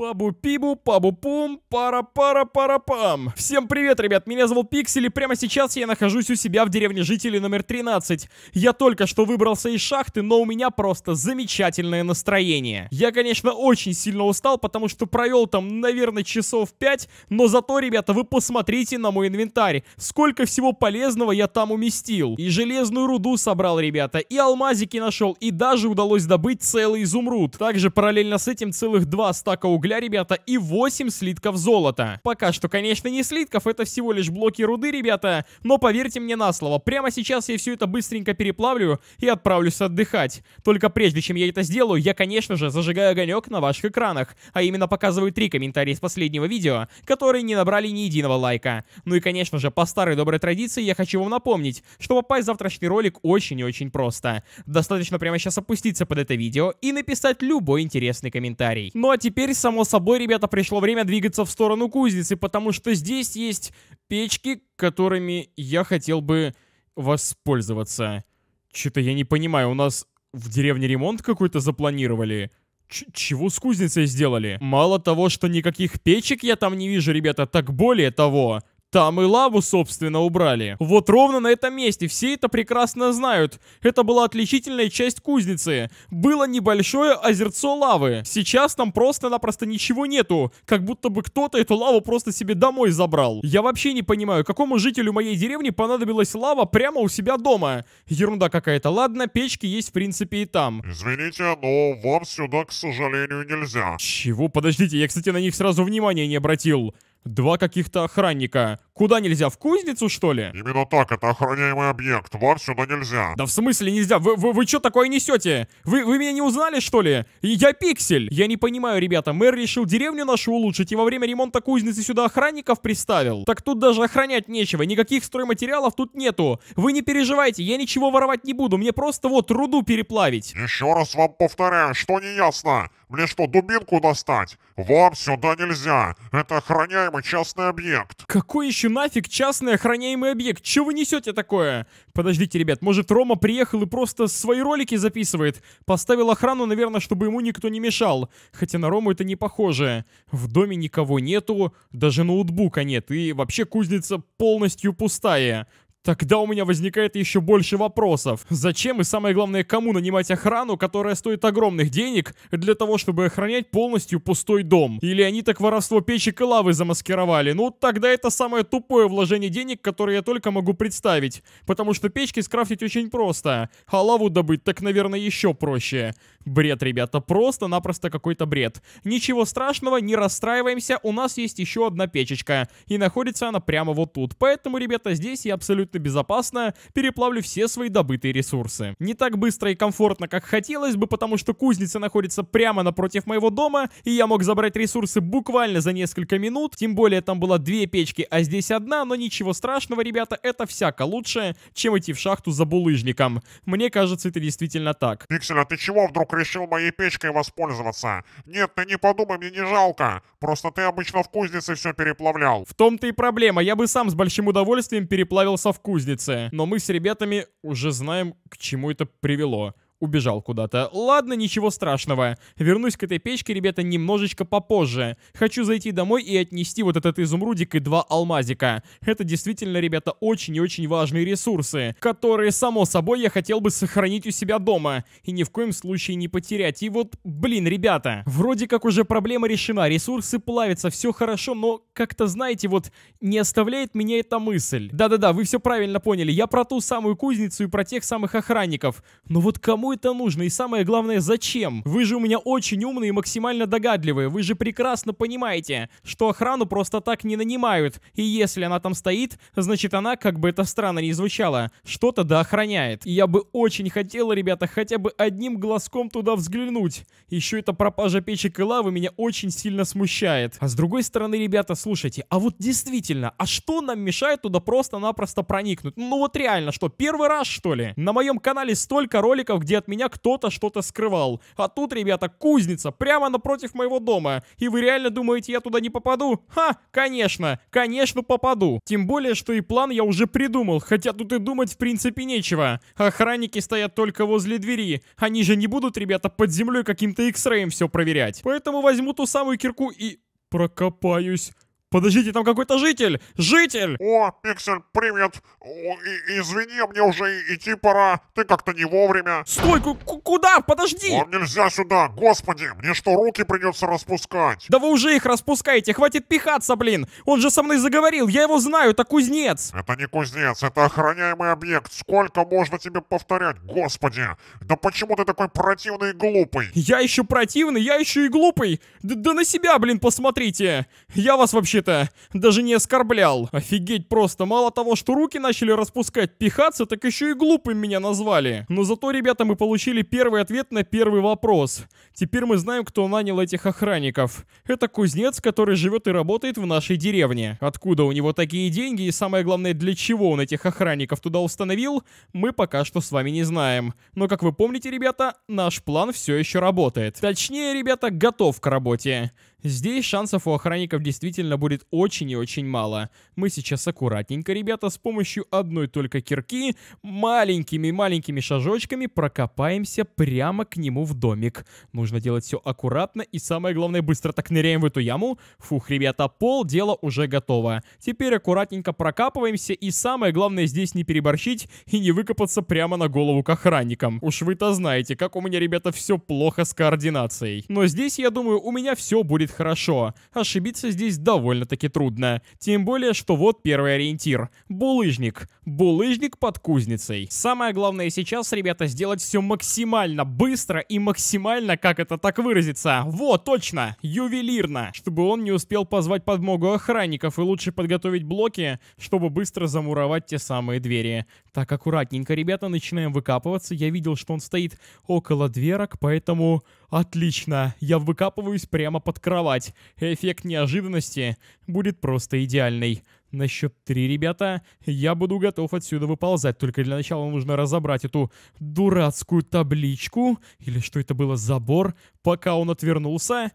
Пабу-пибу, пабу-пум, пара-пара-пара-пам. Всем привет, ребят, меня зовут Пиксель, и прямо сейчас я нахожусь у себя в деревне жителей номер 13. Я только что выбрался из шахты, но у меня просто замечательное настроение. Я, конечно, очень сильно устал, потому что провел там, наверное, часов 5, но зато, ребята, вы посмотрите на мой инвентарь. Сколько всего полезного я там уместил. И железную руду собрал, ребята, и алмазики нашел, и даже удалось добыть целый изумруд. Также параллельно с этим целых два стака угля угля, ребята, и 8 слитков золота. Пока что, конечно, не слитков, это всего лишь блоки руды, ребята, но поверьте мне на слово, прямо сейчас я все это быстренько переплавлю и отправлюсь отдыхать. Только прежде чем я это сделаю, я, конечно же, зажигаю огонек на ваших экранах, а именно показываю три комментария из последнего видео, которые не набрали ни единого лайка. Ну и, конечно же, по старой доброй традиции я хочу вам напомнить, что попасть в завтрашний ролик очень и очень просто. Достаточно прямо сейчас опуститься под это видео и написать любой интересный комментарий. Ну а теперь, само само собой, ребята, пришло время двигаться в сторону кузницы, потому что здесь есть печки, которыми я хотел бы воспользоваться. Что-то я не понимаю, у нас в деревне ремонт какой-то запланировали? Ч чего с кузницей сделали? Мало того, что никаких печек я там не вижу, ребята, так более того, там и лаву, собственно, убрали. Вот ровно на этом месте, все это прекрасно знают. Это была отличительная часть кузницы. Было небольшое озерцо лавы. Сейчас там просто-напросто ничего нету. Как будто бы кто-то эту лаву просто себе домой забрал. Я вообще не понимаю, какому жителю моей деревни понадобилась лава прямо у себя дома. Ерунда какая-то. Ладно, печки есть в принципе и там. Извините, но вам сюда, к сожалению, нельзя. Чего? Подождите, я, кстати, на них сразу внимания не обратил. Два каких-то охранника. Куда нельзя? В кузницу, что ли? Именно так, это охраняемый объект. Вам сюда нельзя. Да в смысле нельзя? Вы, вы, вы что такое несете? Вы, вы меня не узнали, что ли? Я Пиксель. Я не понимаю, ребята. Мэр решил деревню нашу улучшить и во время ремонта кузницы сюда охранников приставил. Так тут даже охранять нечего. Никаких стройматериалов тут нету. Вы не переживайте, я ничего воровать не буду. Мне просто вот руду переплавить. Еще раз вам повторяю, что не ясно. Мне что, дубинку достать? Вам сюда нельзя. Это охраняемый частный объект. Какой еще нафиг частный охраняемый объект? Че вы несете такое? Подождите, ребят, может Рома приехал и просто свои ролики записывает? Поставил охрану, наверное, чтобы ему никто не мешал. Хотя на Рому это не похоже. В доме никого нету, даже ноутбука нет, и вообще кузница полностью пустая. Тогда у меня возникает еще больше вопросов. Зачем и самое главное, кому нанимать охрану, которая стоит огромных денег, для того, чтобы охранять полностью пустой дом? Или они так воровство печек и лавы замаскировали? Ну, тогда это самое тупое вложение денег, которое я только могу представить. Потому что печки скрафтить очень просто. А лаву добыть так, наверное, еще проще. Бред, ребята, просто-напросто какой-то бред. Ничего страшного, не расстраиваемся, у нас есть еще одна печечка. И находится она прямо вот тут. Поэтому, ребята, здесь я абсолютно абсолютно безопасно переплавлю все свои добытые ресурсы. Не так быстро и комфортно, как хотелось бы, потому что кузница находится прямо напротив моего дома, и я мог забрать ресурсы буквально за несколько минут, тем более там было две печки, а здесь одна, но ничего страшного, ребята, это всяко лучше, чем идти в шахту за булыжником. Мне кажется, это действительно так. Пиксель, а ты чего вдруг решил моей печкой воспользоваться? Нет, ты не подумай, мне не жалко. Просто ты обычно в кузнице все переплавлял. В том-то и проблема, я бы сам с большим удовольствием переплавился в кузнице. Но мы с ребятами уже знаем, к чему это привело убежал куда-то. Ладно, ничего страшного. Вернусь к этой печке, ребята, немножечко попозже. Хочу зайти домой и отнести вот этот изумрудик и два алмазика. Это действительно, ребята, очень и очень важные ресурсы, которые, само собой, я хотел бы сохранить у себя дома. И ни в коем случае не потерять. И вот, блин, ребята, вроде как уже проблема решена. Ресурсы плавятся, все хорошо, но как-то, знаете, вот не оставляет меня эта мысль. Да-да-да, вы все правильно поняли. Я про ту самую кузницу и про тех самых охранников. Но вот кому это нужно? И самое главное, зачем? Вы же у меня очень умные и максимально догадливые. Вы же прекрасно понимаете, что охрану просто так не нанимают. И если она там стоит, значит она, как бы это странно ни звучало, что-то да охраняет. И я бы очень хотел, ребята, хотя бы одним глазком туда взглянуть. Еще эта пропажа печек и лавы меня очень сильно смущает. А с другой стороны, ребята, слушайте, а вот действительно, а что нам мешает туда просто-напросто проникнуть? Ну вот реально, что, первый раз, что ли? На моем канале столько роликов, где от меня кто-то что-то скрывал. А тут, ребята, кузница, прямо напротив моего дома. И вы реально думаете, я туда не попаду? Ха, конечно, конечно попаду. Тем более, что и план я уже придумал, хотя тут и думать в принципе нечего. Охранники стоят только возле двери. Они же не будут, ребята, под землей каким-то X-Ray все проверять. Поэтому возьму ту самую кирку и прокопаюсь. Подождите, там какой-то житель! Житель! О, Пиксель, привет! О, и, извини, мне уже идти пора. Ты как-то не вовремя. Стой, куда? Подожди! Вам нельзя сюда, господи! Мне что, руки придется распускать? Да вы уже их распускаете, хватит пихаться, блин! Он же со мной заговорил, я его знаю, это кузнец! Это не кузнец, это охраняемый объект. Сколько можно тебе повторять, господи? Да почему ты такой противный и глупый? Я еще противный, я еще и глупый! Да, да на себя, блин, посмотрите! Я вас вообще вообще-то даже не оскорблял. Офигеть просто, мало того, что руки начали распускать, пихаться, так еще и глупым меня назвали. Но зато, ребята, мы получили первый ответ на первый вопрос. Теперь мы знаем, кто нанял этих охранников. Это кузнец, который живет и работает в нашей деревне. Откуда у него такие деньги и самое главное, для чего он этих охранников туда установил, мы пока что с вами не знаем. Но как вы помните, ребята, наш план все еще работает. Точнее, ребята, готов к работе. Здесь шансов у охранников действительно будет очень и очень мало. Мы сейчас аккуратненько, ребята, с помощью одной только кирки, маленькими-маленькими шажочками прокопаемся прямо к нему в домик. Нужно делать все аккуратно и самое главное, быстро так ныряем в эту яму. Фух, ребята, пол дело уже готово. Теперь аккуратненько прокапываемся и самое главное здесь не переборщить и не выкопаться прямо на голову к охранникам. Уж вы-то знаете, как у меня, ребята, все плохо с координацией. Но здесь, я думаю, у меня все будет будет хорошо. Ошибиться здесь довольно-таки трудно. Тем более, что вот первый ориентир. Булыжник. Булыжник под кузницей. Самое главное сейчас, ребята, сделать все максимально быстро и максимально, как это так выразиться. Вот, точно, ювелирно. Чтобы он не успел позвать подмогу охранников и лучше подготовить блоки, чтобы быстро замуровать те самые двери. Так, аккуратненько, ребята, начинаем выкапываться. Я видел, что он стоит около дверок, поэтому... Отлично, я выкапываюсь прямо под кровать. Эффект неожиданности будет просто идеальный. На счет три, ребята, я буду готов отсюда выползать. Только для начала нужно разобрать эту дурацкую табличку. Или что это было, забор. Пока он отвернулся,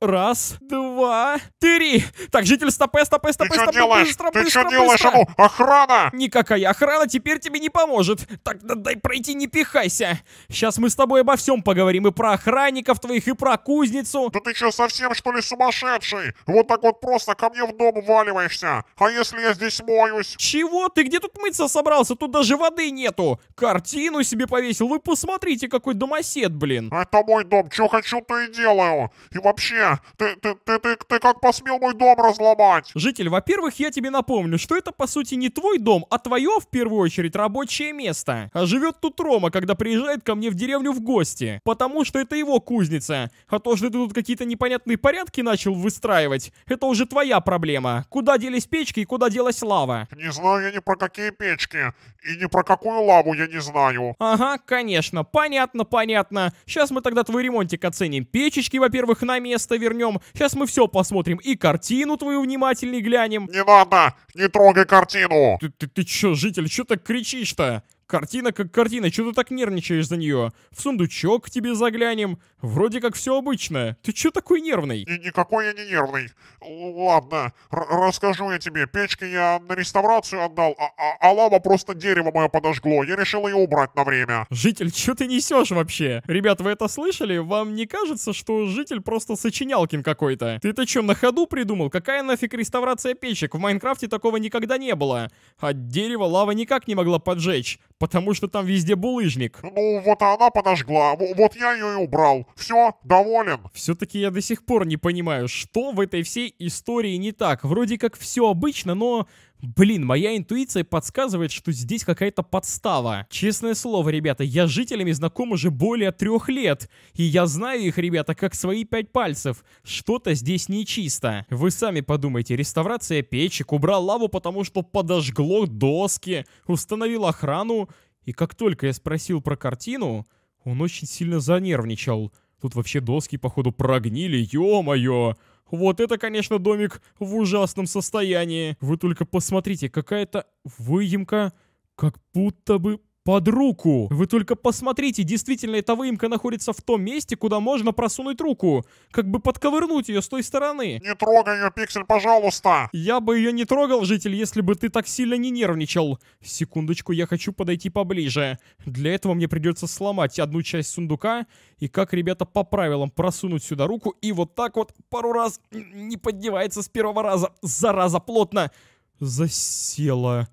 Раз, два, три. Так, житель, стопе, стопе, стопе, Ты стопе, делаешь? быстро, Ты быстро, что делаешь? быстро. Ну, охрана! Никакая охрана теперь тебе не поможет. Так, да, дай пройти, не пихайся. Сейчас мы с тобой обо всем поговорим. И про охранников твоих, и про кузницу. Да ты что, совсем что ли сумасшедший? Вот так вот просто ко мне в дом валиваешься. А если я здесь моюсь? Чего? Ты где тут мыться собрался? Тут даже воды нету. Картину себе повесил. Вы посмотрите, какой домосед, блин. Это мой дом. Что хочу, то и делаю. И вообще, ты, ты, ты, ты, ты как посмел мой дом разломать? Житель, во-первых, я тебе напомню, что это по сути не твой дом, а твое, в первую очередь, рабочее место. А живет тут Рома, когда приезжает ко мне в деревню в гости. Потому что это его кузница. А то, что ты тут какие-то непонятные порядки начал выстраивать, это уже твоя проблема. Куда делись печки и куда делась лава? Не знаю я ни про какие печки. И ни про какую лаву я не знаю. Ага, конечно. Понятно, понятно. Сейчас мы тогда твой ремонтик оценим. Печечки, во-первых, на место вернем. Сейчас мы все посмотрим. И картину твою внимательней глянем. Не надо! Не трогай картину! Ты, ты, ты чё, житель, чё так кричишь-то? Картина как картина, что ты так нервничаешь за нее? В сундучок к тебе заглянем. Вроде как все обычно. Ты че такой нервный? И никакой я не нервный. Ладно, расскажу я тебе. Печки я на реставрацию отдал, а, а, а лава просто дерево мое подожгло. Я решил ее убрать на время. Житель, что ты несешь вообще? Ребят, вы это слышали? Вам не кажется, что житель просто сочинялкин какой-то? Ты это что, на ходу придумал? Какая нафиг реставрация печек? В Майнкрафте такого никогда не было. А дерево лава никак не могла поджечь потому что там везде булыжник. Ну, вот она подожгла, вот я ее и убрал. Все, доволен. Все-таки я до сих пор не понимаю, что в этой всей истории не так. Вроде как все обычно, но Блин, моя интуиция подсказывает, что здесь какая-то подстава. Честное слово, ребята, я с жителями знаком уже более трех лет. И я знаю их, ребята, как свои пять пальцев. Что-то здесь нечисто. Вы сами подумайте, реставрация печек, убрал лаву, потому что подожгло доски, установил охрану. И как только я спросил про картину, он очень сильно занервничал. Тут вообще доски, походу, прогнили, ё-моё. Вот это, конечно, домик в ужасном состоянии. Вы только посмотрите, какая-то выемка, как будто бы под руку. Вы только посмотрите, действительно эта выемка находится в том месте, куда можно просунуть руку. Как бы подковырнуть ее с той стороны. Не трогай ее, Пиксель, пожалуйста. Я бы ее не трогал, житель, если бы ты так сильно не нервничал. Секундочку, я хочу подойти поближе. Для этого мне придется сломать одну часть сундука и как, ребята, по правилам просунуть сюда руку и вот так вот пару раз не поддевается с первого раза. Зараза, плотно. Засела.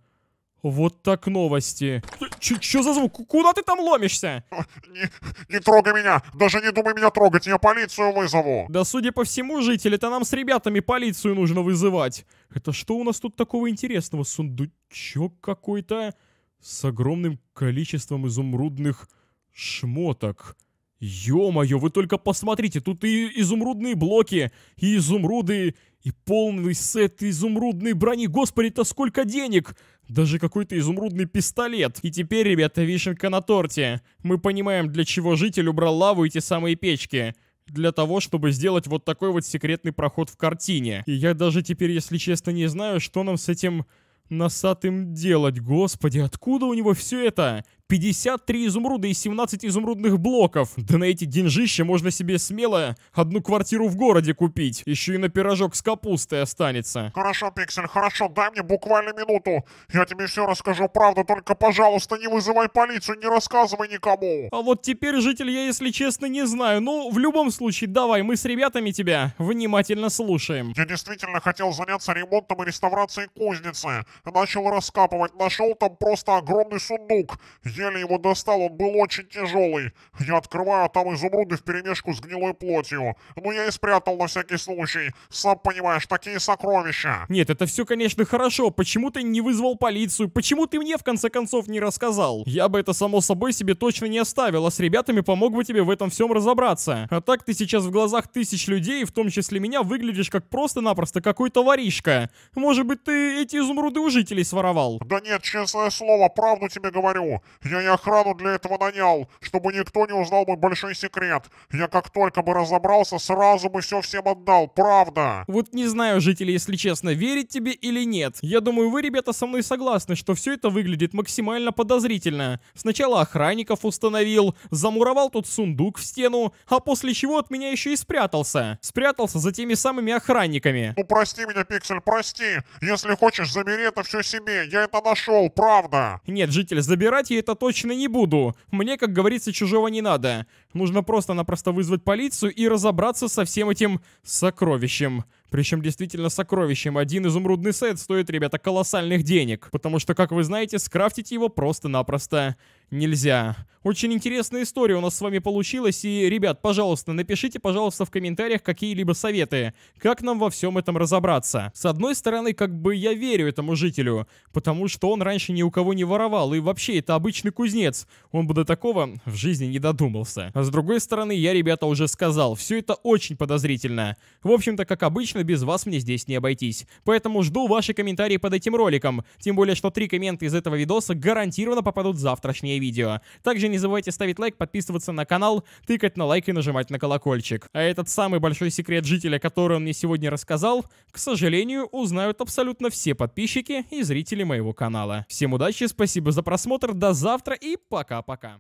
Вот так новости. Чё за звук? Куда ты там ломишься? Не, не трогай меня! Даже не думай меня трогать, я полицию вызову! Да судя по всему, жители, это нам с ребятами полицию нужно вызывать. Это что у нас тут такого интересного? Сундучок какой-то с огромным количеством изумрудных шмоток. Ё-моё, вы только посмотрите, тут и изумрудные блоки, и изумруды, и полный сет изумрудной брони. Господи, это сколько денег! Даже какой-то изумрудный пистолет. И теперь, ребята, вишенка на торте. Мы понимаем, для чего житель убрал лаву и те самые печки для того, чтобы сделать вот такой вот секретный проход в картине. И я даже теперь, если честно, не знаю, что нам с этим носатым делать. Господи, откуда у него все это? 53 изумруда и 17 изумрудных блоков. Да на эти деньжища можно себе смело одну квартиру в городе купить. Еще и на пирожок с капустой останется. Хорошо, Пиксель, хорошо, дай мне буквально минуту. Я тебе все расскажу правду, только, пожалуйста, не вызывай полицию, не рассказывай никому. А вот теперь, житель, я, если честно, не знаю. Ну, в любом случае, давай, мы с ребятами тебя внимательно слушаем. Я действительно хотел заняться ремонтом и реставрацией кузницы. Начал раскапывать, нашел там просто огромный сундук еле его достал, он был очень тяжелый. Я открываю, а там изумруды вперемешку с гнилой плотью. Ну я и спрятал на всякий случай. Сам понимаешь, такие сокровища. Нет, это все, конечно, хорошо. Почему ты не вызвал полицию? Почему ты мне, в конце концов, не рассказал? Я бы это, само собой, себе точно не оставил, а с ребятами помог бы тебе в этом всем разобраться. А так ты сейчас в глазах тысяч людей, в том числе меня, выглядишь как просто-напросто какой-то воришка. Может быть, ты эти изумруды у жителей своровал? Да нет, честное слово, правду тебе говорю. Я и охрану для этого нанял, чтобы никто не узнал мой большой секрет. Я как только бы разобрался, сразу бы все всем отдал, правда. Вот не знаю, жители, если честно, верить тебе или нет. Я думаю, вы, ребята, со мной согласны, что все это выглядит максимально подозрительно. Сначала охранников установил, замуровал тут сундук в стену, а после чего от меня еще и спрятался. Спрятался за теми самыми охранниками. Ну прости меня, Пиксель, прости. Если хочешь, забери это все себе. Я это нашел, правда. Нет, житель, забирать я это точно не буду. Мне, как говорится, чужого не надо. Нужно просто-напросто вызвать полицию и разобраться со всем этим сокровищем. Причем действительно сокровищем. Один изумрудный сет стоит, ребята, колоссальных денег. Потому что, как вы знаете, скрафтить его просто-напросто нельзя. Очень интересная история у нас с вами получилась. И, ребят, пожалуйста, напишите, пожалуйста, в комментариях какие-либо советы. Как нам во всем этом разобраться? С одной стороны, как бы я верю этому жителю. Потому что он раньше ни у кого не воровал. И вообще, это обычный кузнец. Он бы до такого в жизни не додумался. А с другой стороны, я, ребята, уже сказал. Все это очень подозрительно. В общем-то, как обычно, конечно, без вас мне здесь не обойтись. Поэтому жду ваши комментарии под этим роликом. Тем более, что три коммента из этого видоса гарантированно попадут в завтрашнее видео. Также не забывайте ставить лайк, подписываться на канал, тыкать на лайк и нажимать на колокольчик. А этот самый большой секрет жителя, который он мне сегодня рассказал, к сожалению, узнают абсолютно все подписчики и зрители моего канала. Всем удачи, спасибо за просмотр, до завтра и пока-пока.